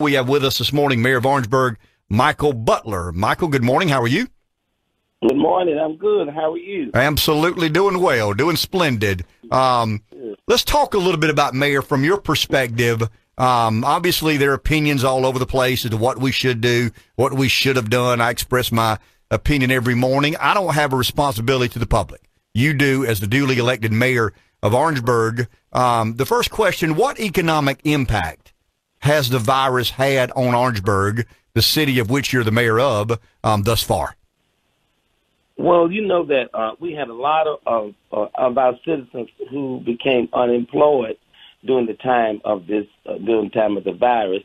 We have with us this morning Mayor of Orangeburg, Michael Butler. Michael, good morning. How are you? Good morning. I'm good. How are you? Absolutely doing well, doing splendid. Um, let's talk a little bit about Mayor from your perspective. Um, obviously, there are opinions all over the place as to what we should do, what we should have done. I express my opinion every morning. I don't have a responsibility to the public. You do as the duly elected mayor of Orangeburg. Um, the first question What economic impact has the virus had on Orangeburg, the city of which you're the mayor of, um, thus far? Well, you know that uh, we had a lot of, of, uh, of our citizens who became unemployed during the time of this, uh, during the time of the virus.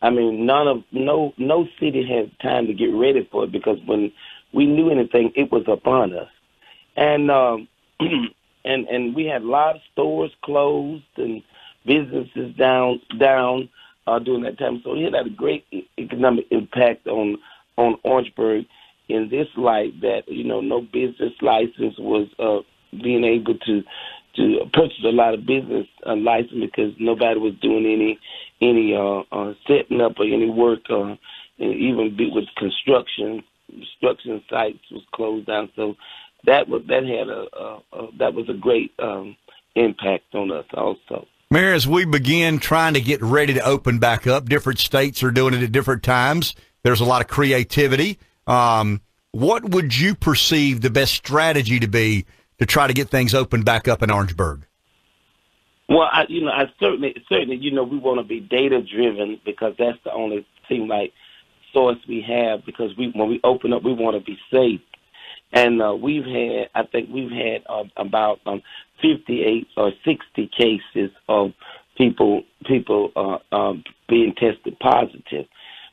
I mean, none of no no city had time to get ready for it because when we knew anything, it was upon us, and um, and and we had a lot of stores closed and businesses down down uh, during that time. So it had a great economic impact on on Orangeburg in this light that you know no business license was uh, being able to to purchase a lot of business uh, license because nobody was doing any any uh, uh, setting up or any work, uh, even with construction construction sites was closed down. So that was that had a, a, a that was a great um, impact on us also. Mayor, as we begin trying to get ready to open back up, different states are doing it at different times. There's a lot of creativity. Um, what would you perceive the best strategy to be to try to get things opened back up in Orangeburg? Well, I, you know, I certainly, certainly, you know, we want to be data driven because that's the only thing like source we have. Because we, when we open up, we want to be safe, and uh, we've had, I think, we've had uh, about um, 58 or 60 cases of people people uh, um, being tested positive,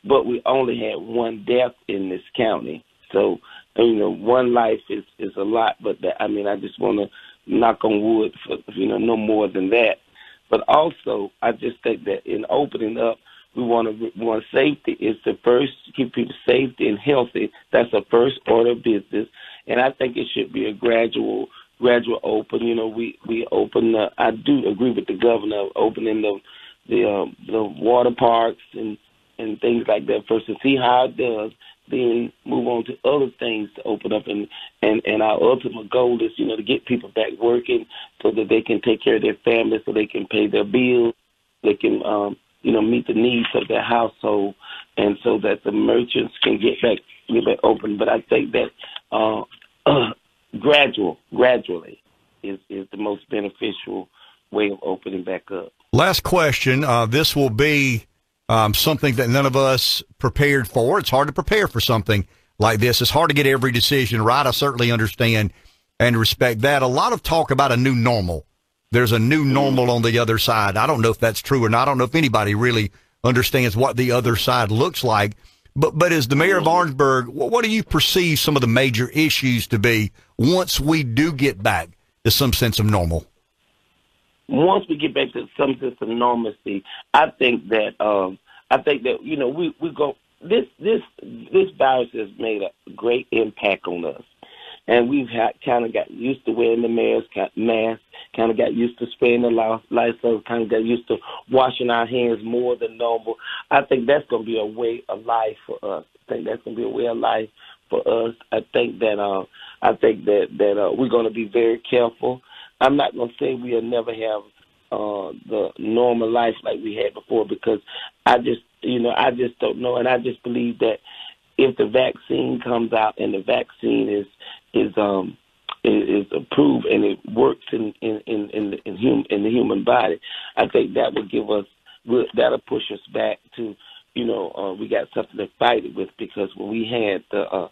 but we only had one death in this county. So you know, one life is is a lot, but I mean, I just want to knock on wood for you know no more than that. But also, I just think that in opening up, we want to we want safety is the first keep people safety and healthy. That's the first order of business, and I think it should be a gradual gradual open. You know, we we open. The, I do agree with the governor opening the the um, the water parks and and things like that first to see how it does. Then move on to other things to open up and and and our ultimate goal is you know to get people back working so that they can take care of their families, so they can pay their bills, they can um, you know meet the needs of their household, and so that the merchants can get back get back open. But I think that uh, gradual, gradually, is is the most beneficial way of opening back up. Last question. Uh, this will be um, something that none of us prepared for. It's hard to prepare for something like this. It's hard to get every decision right. I certainly understand and respect that. A lot of talk about a new normal. There's a new normal on the other side. I don't know if that's true or not. I don't know if anybody really understands what the other side looks like. But but as the mayor of Orangeburg, what do you perceive some of the major issues to be once we do get back to some sense of normal? Once we get back to some sense of normalcy, I think that um, I think that you know we we go this this this virus has made a great impact on us, and we've had, kind of got used to wearing the mask, mask, kind of got used to spraying the Lysol, kind of got used to washing our hands more than normal. I think that's going to be a way of life for us. I think that's going to be a way of life for us. I think that uh, I think that that uh, we're going to be very careful. I'm not going to say we'll never have uh, the normal life like we had before because I just you know I just don't know, and I just believe that if the vaccine comes out and the vaccine is is um is, approved and it works in in in in, in, hum, in the human body, I think that would give us that'll push us back to you know uh, we got something to fight it with because when we had the uh,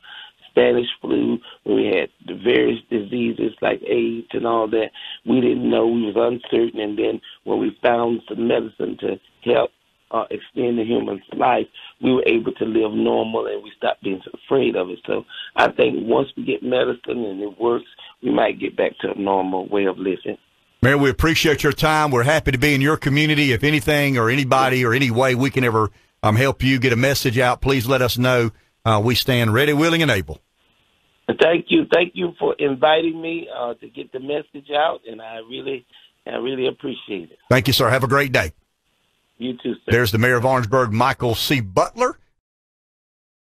Spanish flu, when we had the various diseases like AIDS and all that, we didn't know we was uncertain, and then when we found some medicine to help uh, extend the human's life, we were able to live normal and we stopped being afraid of it. So I think once we get medicine and it works, we might get back to a normal way of living. Mayor, we appreciate your time. We're happy to be in your community. If anything or anybody or any way we can ever um, help you get a message out, please let us know. Uh, we stand ready, willing, and able. Thank you, thank you for inviting me uh, to get the message out, and I really, I really appreciate it. Thank you, sir. Have a great day. You too, sir. There's the mayor of Orangeburg, Michael C. Butler.